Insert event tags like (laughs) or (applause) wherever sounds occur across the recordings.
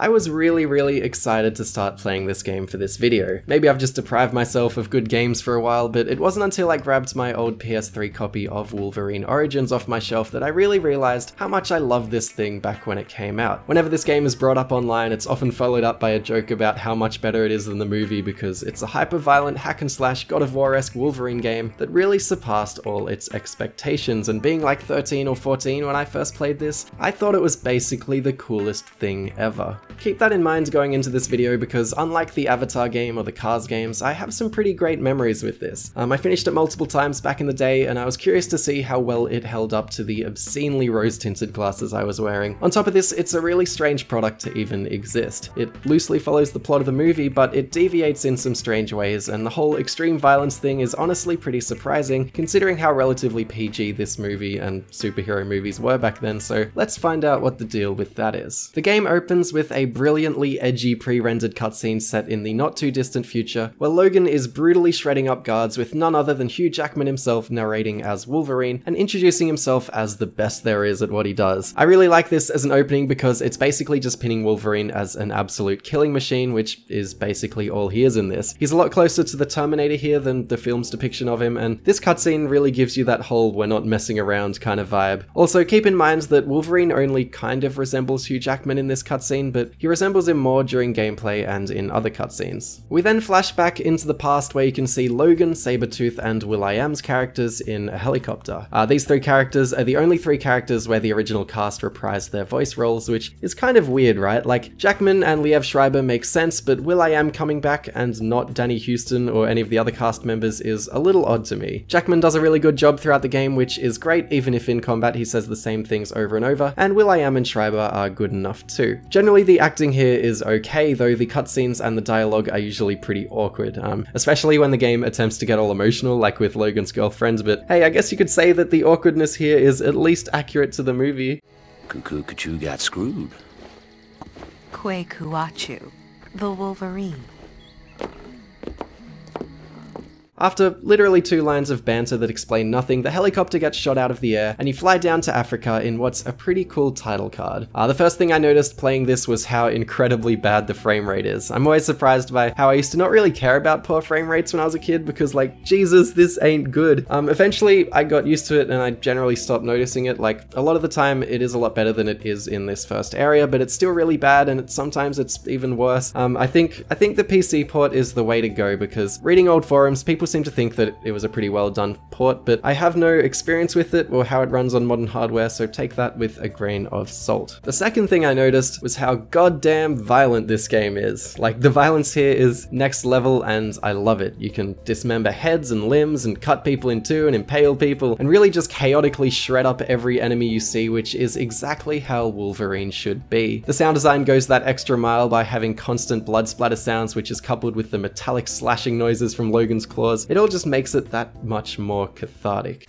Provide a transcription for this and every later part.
I was really, really excited to start playing this game for this video. Maybe I've just deprived myself of good games for a while, but it wasn't until I grabbed my old PS3 copy of Wolverine Origins off my shelf that I really realized how much I loved this thing back when it came out. Whenever this game is brought up online, it's often followed up by a joke about how much better it is than the movie because it's a hyper-violent hack and slash God of War-esque Wolverine game that really surpassed all its expectations, and being like 13 or 14 when I first played this, I thought it was basically the coolest thing ever. Keep that in mind going into this video because unlike the Avatar game or the Cars games, I have some pretty great memories with this. Um, I finished it multiple times back in the day and I was curious to see how well it held up to the obscenely rose-tinted glasses I was wearing. On top of this, it's a really strange product to even exist. It loosely follows the plot of the movie, but it deviates in some strange ways, and the whole extreme violence thing is honestly pretty surprising, considering how relatively PG this movie and superhero movies were back then, so let's find out what the deal with that is. The game opens with a brilliantly edgy pre-rendered cutscene set in the not too distant future, where Logan is brutally shredding up guards with none other than Hugh Jackman himself narrating as Wolverine and introducing himself as the best there is at what he does. I really like this as an opening because it's basically just pinning Wolverine as an absolute killing machine, which is basically all he is in this. He's a lot closer to the Terminator here than the film's depiction of him, and this cutscene really gives you that whole we're not messing around kind of vibe. Also, keep in mind that Wolverine only kind of resembles Hugh Jackman in this cutscene, but he resembles him more during gameplay and in other cutscenes. We then flash back into the past where you can see Logan, Sabretooth, and Will will.i.am's characters in a helicopter. Uh, these three characters are the only three characters where the original cast reprised their voice roles, which is kind of weird, right? Like, Jackman and Liev Schreiber make sense, but Will will.i.am coming back and not Danny Huston or any of the other cast members is a little odd to me. Jackman does a really good job throughout the game, which is great, even if in combat he says the same things over and over, and Will will.i.am and Schreiber are good enough too. Generally, the acting here is okay, though the cutscenes and the dialogue are usually pretty awkward, um, especially when the game attempts to get all emotional, like with Logan's girlfriend, but hey, I guess you could say that the awkwardness here is at least accurate to the movie. Kuekuatsu got screwed. Kuekuatsu, the Wolverine. After literally two lines of banter that explain nothing, the helicopter gets shot out of the air, and you fly down to Africa in what's a pretty cool title card. Uh, the first thing I noticed playing this was how incredibly bad the frame rate is. I'm always surprised by how I used to not really care about poor frame rates when I was a kid, because like, Jesus, this ain't good. Um, eventually, I got used to it and I generally stopped noticing it. Like, a lot of the time, it is a lot better than it is in this first area, but it's still really bad, and it, sometimes it's even worse. Um, I think I think the PC port is the way to go, because reading old forums, people seem to think that it was a pretty well done port, but I have no experience with it or how it runs on modern hardware, so take that with a grain of salt. The second thing I noticed was how goddamn violent this game is. Like, the violence here is next level and I love it. You can dismember heads and limbs and cut people in two and impale people and really just chaotically shred up every enemy you see, which is exactly how Wolverine should be. The sound design goes that extra mile by having constant blood splatter sounds, which is coupled with the metallic slashing noises from Logan's claws it all just makes it that much more cathartic.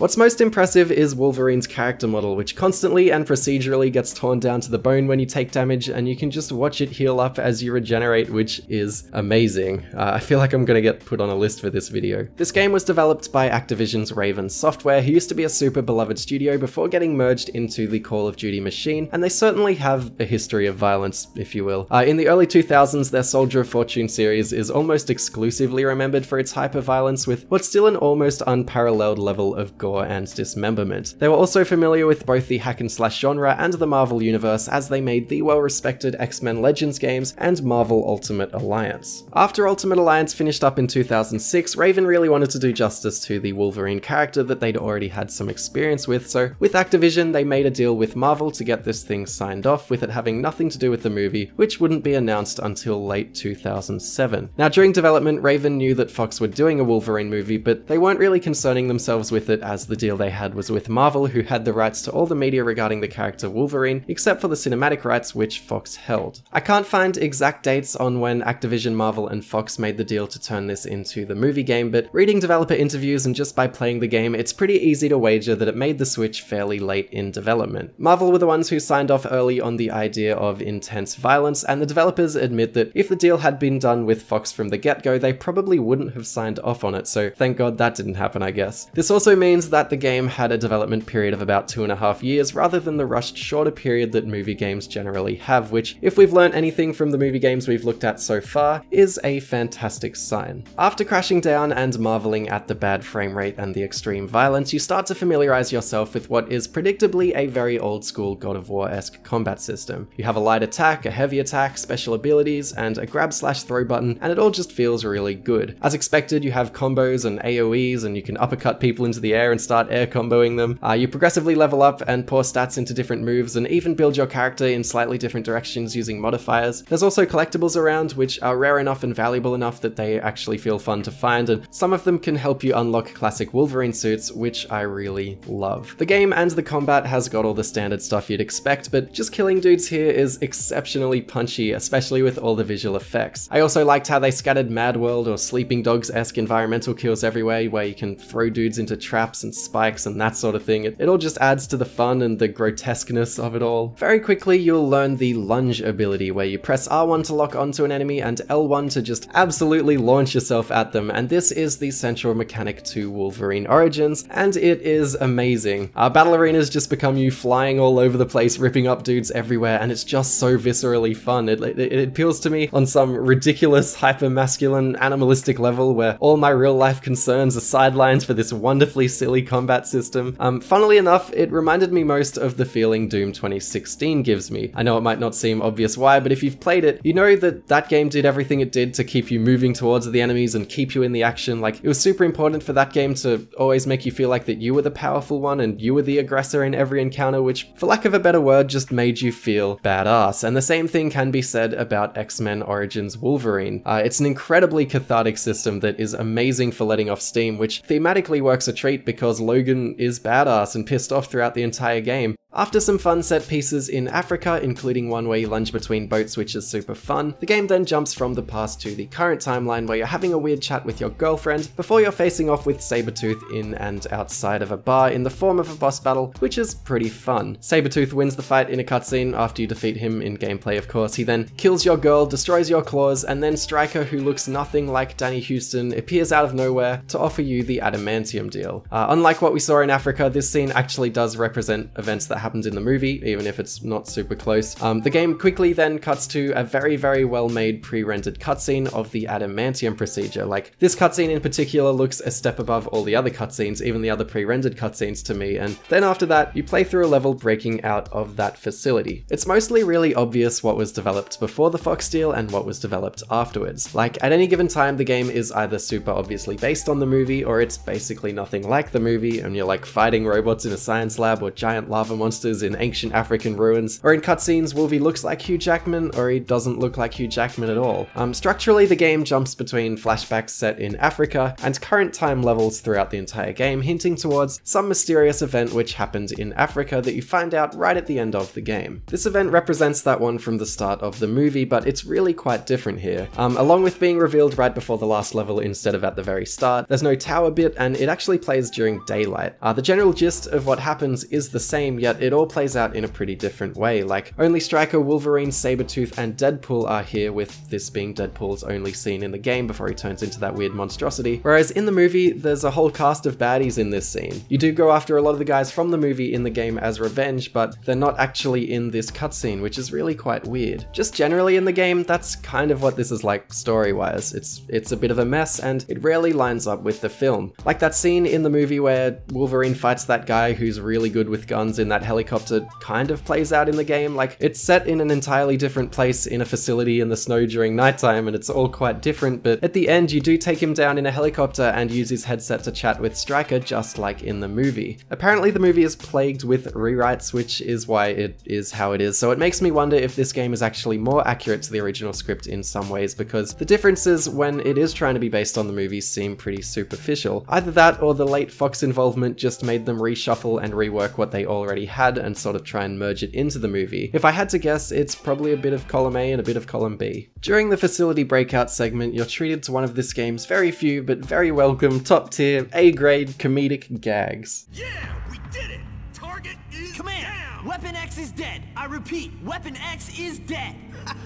What's most impressive is Wolverine's character model, which constantly and procedurally gets torn down to the bone when you take damage, and you can just watch it heal up as you regenerate, which is amazing. Uh, I feel like I'm gonna get put on a list for this video. This game was developed by Activision's Raven Software, who used to be a super beloved studio before getting merged into the Call of Duty machine, and they certainly have a history of violence, if you will. Uh, in the early 2000s, their Soldier of Fortune series is almost exclusively remembered for its hyper-violence, with what's still an almost unparalleled level of gore gore and dismemberment. They were also familiar with both the hack and slash genre and the Marvel Universe as they made the well-respected X-Men Legends games and Marvel Ultimate Alliance. After Ultimate Alliance finished up in 2006, Raven really wanted to do justice to the Wolverine character that they'd already had some experience with, so with Activision they made a deal with Marvel to get this thing signed off, with it having nothing to do with the movie, which wouldn't be announced until late 2007. Now during development, Raven knew that Fox were doing a Wolverine movie, but they weren't really concerning themselves with it as as the deal they had was with Marvel, who had the rights to all the media regarding the character Wolverine, except for the cinematic rights which Fox held. I can't find exact dates on when Activision, Marvel, and Fox made the deal to turn this into the movie game, but reading developer interviews and just by playing the game, it's pretty easy to wager that it made the Switch fairly late in development. Marvel were the ones who signed off early on the idea of intense violence, and the developers admit that if the deal had been done with Fox from the get-go, they probably wouldn't have signed off on it, so thank god that didn't happen, I guess. This also means that the game had a development period of about two and a half years, rather than the rushed shorter period that movie games generally have, which, if we've learned anything from the movie games we've looked at so far, is a fantastic sign. After crashing down and marveling at the bad frame rate and the extreme violence, you start to familiarize yourself with what is predictably a very old school God of War-esque combat system. You have a light attack, a heavy attack, special abilities, and a grab slash throw button, and it all just feels really good. As expected, you have combos and AoEs, and you can uppercut people into the air and start air comboing them. Uh, you progressively level up and pour stats into different moves, and even build your character in slightly different directions using modifiers. There's also collectibles around, which are rare enough and valuable enough that they actually feel fun to find, and some of them can help you unlock classic Wolverine suits, which I really love. The game and the combat has got all the standard stuff you'd expect, but just killing dudes here is exceptionally punchy, especially with all the visual effects. I also liked how they scattered Mad World or Sleeping Dogs-esque environmental kills everywhere, where you can throw dudes into traps and spikes and that sort of thing. It, it all just adds to the fun and the grotesqueness of it all. Very quickly, you'll learn the lunge ability, where you press R1 to lock onto an enemy and L1 to just absolutely launch yourself at them, and this is the central mechanic to Wolverine Origins, and it is amazing. Our battle arenas just become you flying all over the place, ripping up dudes everywhere, and it's just so viscerally fun. It, it, it appeals to me on some ridiculous, hyper-masculine, animalistic level where all my real-life concerns are sidelines for this wonderfully silly combat system. Um, funnily enough, it reminded me most of the feeling Doom 2016 gives me. I know it might not seem obvious why, but if you've played it, you know that that game did everything it did to keep you moving towards the enemies and keep you in the action. Like, it was super important for that game to always make you feel like that you were the powerful one and you were the aggressor in every encounter, which, for lack of a better word, just made you feel badass. And the same thing can be said about X-Men Origins Wolverine. Uh, it's an incredibly cathartic system that is amazing for letting off steam, which thematically works a treat because Logan is badass and pissed off throughout the entire game. After some fun set pieces in Africa, including one where you lunge between boats which is super fun, the game then jumps from the past to the current timeline where you're having a weird chat with your girlfriend before you're facing off with Sabretooth in and outside of a bar in the form of a boss battle, which is pretty fun. Sabretooth wins the fight in a cutscene after you defeat him in gameplay of course, he then kills your girl, destroys your claws, and then Stryker, who looks nothing like Danny Huston appears out of nowhere to offer you the adamantium deal. Uh, unlike what we saw in Africa, this scene actually does represent events that happens in the movie, even if it's not super close. Um, the game quickly then cuts to a very, very well made pre-rendered cutscene of the adamantium procedure. Like, this cutscene in particular looks a step above all the other cutscenes, even the other pre-rendered cutscenes to me, and then after that, you play through a level breaking out of that facility. It's mostly really obvious what was developed before the Fox deal and what was developed afterwards. Like, at any given time, the game is either super obviously based on the movie, or it's basically nothing like the movie, and you're like fighting robots in a science lab or giant lava monsters in ancient African ruins, or in cutscenes, Wolvie looks like Hugh Jackman, or he doesn't look like Hugh Jackman at all. Um, structurally, the game jumps between flashbacks set in Africa and current time levels throughout the entire game, hinting towards some mysterious event which happened in Africa that you find out right at the end of the game. This event represents that one from the start of the movie, but it's really quite different here. Um, along with being revealed right before the last level instead of at the very start, there's no tower bit, and it actually plays during daylight. Uh, the general gist of what happens is the same, yet it all plays out in a pretty different way. Like, only Stryker, Wolverine, Sabretooth, and Deadpool are here, with this being Deadpool's only scene in the game before he turns into that weird monstrosity. Whereas in the movie, there's a whole cast of baddies in this scene. You do go after a lot of the guys from the movie in the game as revenge, but they're not actually in this cutscene, which is really quite weird. Just generally in the game, that's kind of what this is like story-wise. It's it's a bit of a mess, and it rarely lines up with the film. Like that scene in the movie where Wolverine fights that guy who's really good with guns in that helicopter kind of plays out in the game. Like, it's set in an entirely different place in a facility in the snow during nighttime, and it's all quite different, but at the end, you do take him down in a helicopter and use his headset to chat with Stryker, just like in the movie. Apparently, the movie is plagued with rewrites, which is why it is how it is, so it makes me wonder if this game is actually more accurate to the original script in some ways, because the differences when it is trying to be based on the movie seem pretty superficial. Either that or the late Fox involvement just made them reshuffle and rework what they already had and sort of try and merge it into the movie. If I had to guess, it's probably a bit of column A and a bit of column B. During the facility breakout segment, you're treated to one of this game's very few but very welcome top tier A grade comedic gags. Yeah, we did it! Target is Command! down! Weapon X is dead. I repeat, Weapon X is dead. (laughs)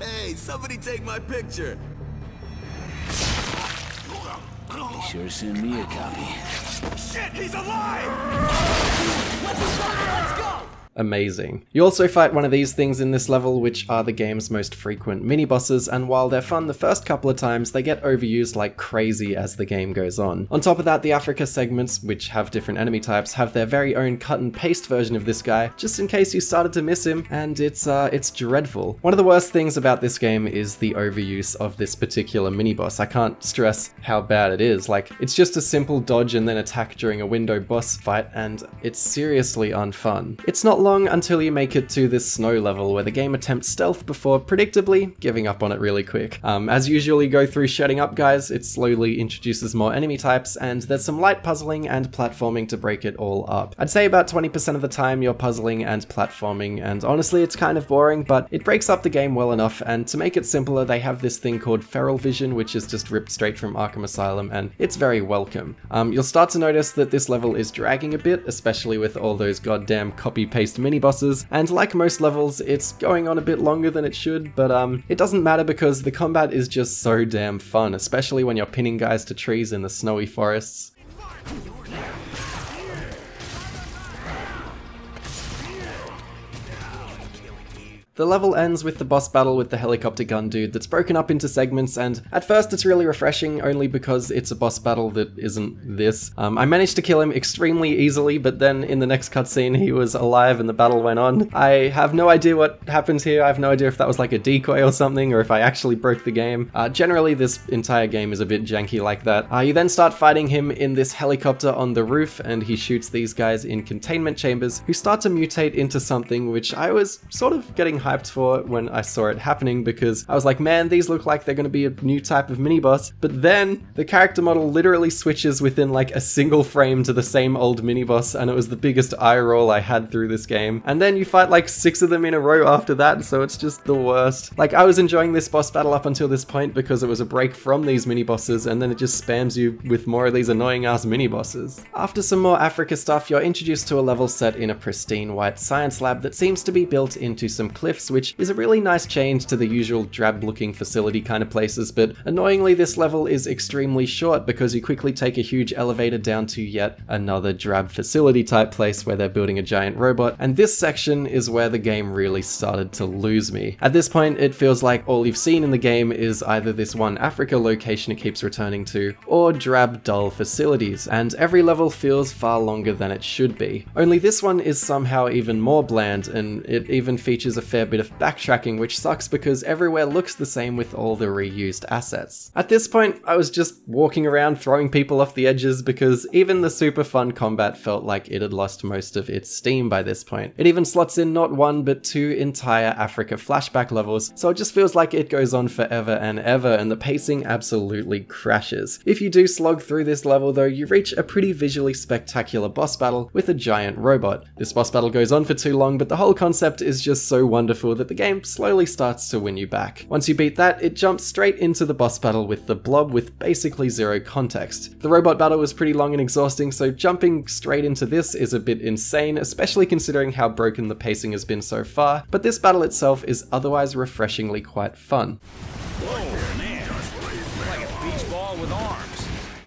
Hey, somebody take my picture. They sure send me a copy. Shit, he's alive! Amazing. You also fight one of these things in this level, which are the game's most frequent mini-bosses, and while they're fun the first couple of times, they get overused like crazy as the game goes on. On top of that, the Africa segments, which have different enemy types, have their very own cut and paste version of this guy, just in case you started to miss him, and it's, uh, it's dreadful. One of the worst things about this game is the overuse of this particular mini-boss. I can't stress how bad it is. Like, it's just a simple dodge and then attack during a window boss fight, and it's seriously unfun. It's not long until you make it to this snow level where the game attempts stealth before predictably giving up on it really quick. Um, as usual you go through shutting up guys, it slowly introduces more enemy types and there's some light puzzling and platforming to break it all up. I'd say about 20% of the time you're puzzling and platforming and honestly it's kind of boring but it breaks up the game well enough and to make it simpler they have this thing called Feral Vision which is just ripped straight from Arkham Asylum and it's very welcome. Um, you'll start to notice that this level is dragging a bit especially with all those goddamn copy-paste mini-bosses, and like most levels, it's going on a bit longer than it should, but um, it doesn't matter because the combat is just so damn fun, especially when you're pinning guys to trees in the snowy forests. The level ends with the boss battle with the helicopter gun dude that's broken up into segments, and at first it's really refreshing only because it's a boss battle that isn't this. Um, I managed to kill him extremely easily, but then in the next cutscene he was alive and the battle went on. I have no idea what happens here, I have no idea if that was like a decoy or something, or if I actually broke the game. Uh, generally this entire game is a bit janky like that. Uh, you then start fighting him in this helicopter on the roof, and he shoots these guys in containment chambers, who start to mutate into something which I was sort of getting hyped for when I saw it happening because I was like, man, these look like they're going to be a new type of mini boss. But then the character model literally switches within like a single frame to the same old mini boss, and it was the biggest eye roll I had through this game. And then you fight like six of them in a row after that, so it's just the worst. Like, I was enjoying this boss battle up until this point because it was a break from these mini bosses, and then it just spams you with more of these annoying ass mini bosses. After some more Africa stuff, you're introduced to a level set in a pristine white science lab that seems to be built into some which is a really nice change to the usual drab looking facility kind of places, but annoyingly this level is extremely short because you quickly take a huge elevator down to yet another drab facility type place where they're building a giant robot, and this section is where the game really started to lose me. At this point, it feels like all you've seen in the game is either this one Africa location it keeps returning to, or drab dull facilities, and every level feels far longer than it should be. Only this one is somehow even more bland, and it even features a fair bit of backtracking, which sucks because everywhere looks the same with all the reused assets. At this point, I was just walking around throwing people off the edges because even the super fun combat felt like it had lost most of its steam by this point. It even slots in not one but two entire Africa flashback levels, so it just feels like it goes on forever and ever and the pacing absolutely crashes. If you do slog through this level though, you reach a pretty visually spectacular boss battle with a giant robot. This boss battle goes on for too long, but the whole concept is just so wonderful that the game slowly starts to win you back. Once you beat that, it jumps straight into the boss battle with the blob with basically zero context. The robot battle was pretty long and exhausting, so jumping straight into this is a bit insane, especially considering how broken the pacing has been so far, but this battle itself is otherwise refreshingly quite fun. Whoa,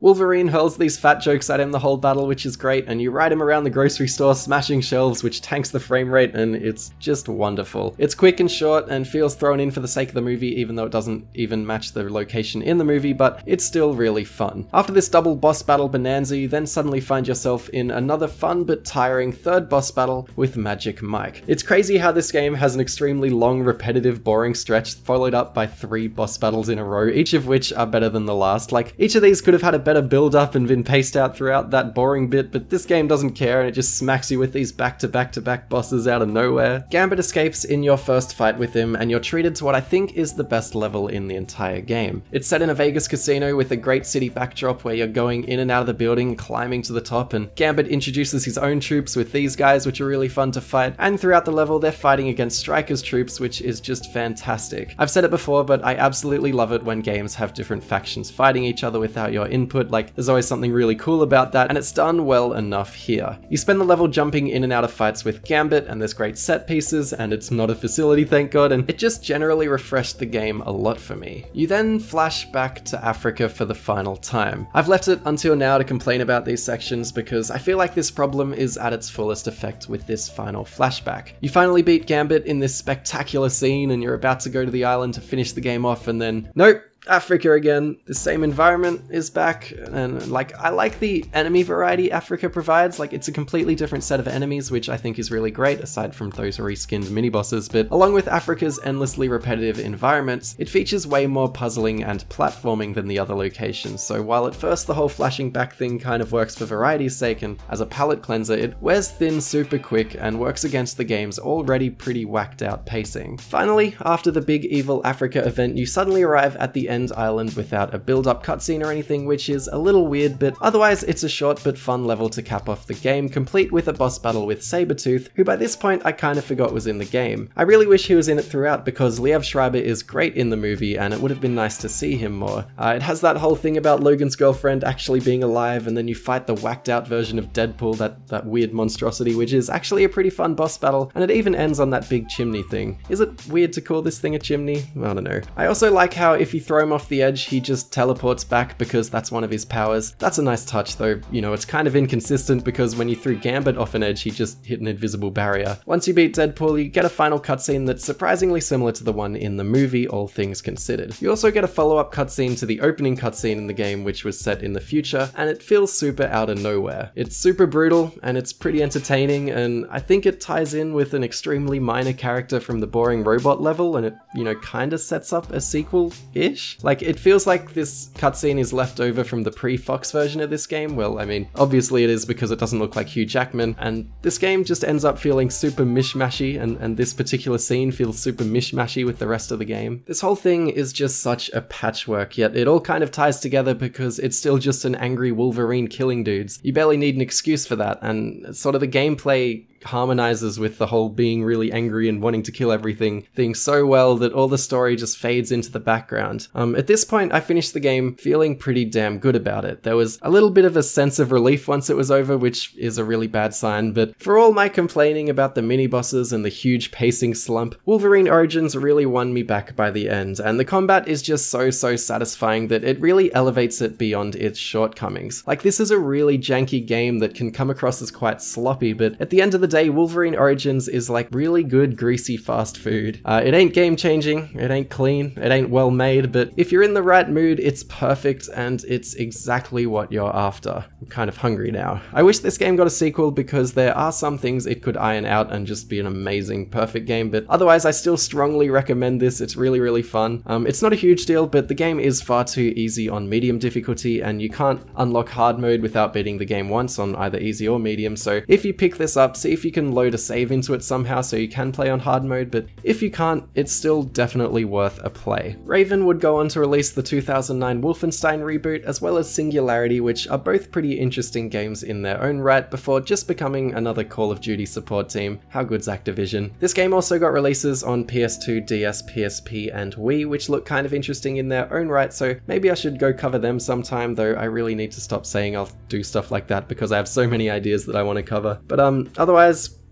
Wolverine hurls these fat jokes at him the whole battle, which is great, and you ride him around the grocery store smashing shelves, which tanks the frame rate, and it's just wonderful. It's quick and short and feels thrown in for the sake of the movie, even though it doesn't even match the location in the movie, but it's still really fun. After this double boss battle bonanza, you then suddenly find yourself in another fun but tiring third boss battle with Magic Mike. It's crazy how this game has an extremely long, repetitive, boring stretch followed up by three boss battles in a row, each of which are better than the last. Like, each of these could have had a better build up and been paced out throughout that boring bit, but this game doesn't care and it just smacks you with these back to back to back bosses out of nowhere. Gambit escapes in your first fight with him, and you're treated to what I think is the best level in the entire game. It's set in a Vegas casino with a great city backdrop where you're going in and out of the building, climbing to the top, and Gambit introduces his own troops with these guys, which are really fun to fight, and throughout the level they're fighting against Stryker's troops, which is just fantastic. I've said it before, but I absolutely love it when games have different factions fighting each other without your input, like there's always something really cool about that, and it's done well enough here. You spend the level jumping in and out of fights with Gambit, and there's great set pieces, and it's not a facility thank god, and it just generally refreshed the game a lot for me. You then flash back to Africa for the final time. I've left it until now to complain about these sections because I feel like this problem is at its fullest effect with this final flashback. You finally beat Gambit in this spectacular scene and you're about to go to the island to finish the game off and then, nope, Africa again, the same environment is back, and like I like the enemy variety Africa provides. Like it's a completely different set of enemies, which I think is really great, aside from those reskinned mini bosses. But along with Africa's endlessly repetitive environments, it features way more puzzling and platforming than the other locations. So while at first the whole flashing back thing kind of works for variety's sake and as a palate cleanser, it wears thin super quick and works against the game's already pretty whacked out pacing. Finally, after the big evil Africa event, you suddenly arrive at the end island without a build-up cutscene or anything, which is a little weird, but otherwise it's a short but fun level to cap off the game, complete with a boss battle with Sabretooth, who by this point I kind of forgot was in the game. I really wish he was in it throughout because Liev Schreiber is great in the movie and it would have been nice to see him more. Uh, it has that whole thing about Logan's girlfriend actually being alive and then you fight the whacked out version of Deadpool, that, that weird monstrosity, which is actually a pretty fun boss battle, and it even ends on that big chimney thing. Is it weird to call this thing a chimney? I don't know. I also like how if you throw him off the edge, he just teleports back because that's one of his powers. That's a nice touch though, you know, it's kind of inconsistent because when you threw Gambit off an edge, he just hit an invisible barrier. Once you beat Deadpool, you get a final cutscene that's surprisingly similar to the one in the movie, all things considered. You also get a follow-up cutscene to the opening cutscene in the game, which was set in the future, and it feels super out of nowhere. It's super brutal, and it's pretty entertaining, and I think it ties in with an extremely minor character from the boring robot level, and it, you know, kinda sets up a sequel-ish? Like, it feels like this cutscene is left over from the pre-Fox version of this game. Well, I mean, obviously it is because it doesn't look like Hugh Jackman, and this game just ends up feeling super mishmashy, and, and this particular scene feels super mishmashy with the rest of the game. This whole thing is just such a patchwork, yet it all kind of ties together because it's still just an angry Wolverine killing dudes. You barely need an excuse for that, and sort of the gameplay harmonizes with the whole being really angry and wanting to kill everything thing so well that all the story just fades into the background. Um, at this point, I finished the game feeling pretty damn good about it. There was a little bit of a sense of relief once it was over, which is a really bad sign, but for all my complaining about the mini bosses and the huge pacing slump, Wolverine Origins really won me back by the end, and the combat is just so, so satisfying that it really elevates it beyond its shortcomings. Like, this is a really janky game that can come across as quite sloppy, but at the end of the day, Wolverine Origins is like really good, greasy fast food. Uh, it ain't game changing, it ain't clean, it ain't well made, but if you're in the right mood, it's perfect and it's exactly what you're after. I'm kind of hungry now. I wish this game got a sequel because there are some things it could iron out and just be an amazing, perfect game, but otherwise I still strongly recommend this. It's really, really fun. Um, it's not a huge deal, but the game is far too easy on medium difficulty and you can't unlock hard mode without beating the game once on either easy or medium, so if you pick this up, see if you can load a save into it somehow so you can play on hard mode, but if you can't, it's still definitely worth a play. Raven would go on to release the 2009 Wolfenstein reboot as well as Singularity, which are both pretty interesting games in their own right before just becoming another Call of Duty support team. How good's Activision? This game also got releases on PS2, DS, PSP, and Wii, which look kind of interesting in their own right, so maybe I should go cover them sometime, though I really need to stop saying I'll do stuff like that because I have so many ideas that I want to cover. But um, otherwise,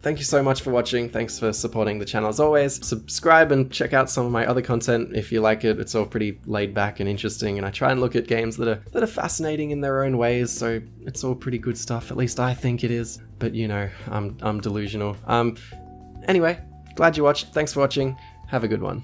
Thank you so much for watching. Thanks for supporting the channel as always. Subscribe and check out some of my other content if you like it. It's all pretty laid back and interesting and I try and look at games that are that are fascinating in their own ways. So it's all pretty good stuff. At least I think it is. But you know, I'm I'm delusional. Um anyway, glad you watched. Thanks for watching. Have a good one.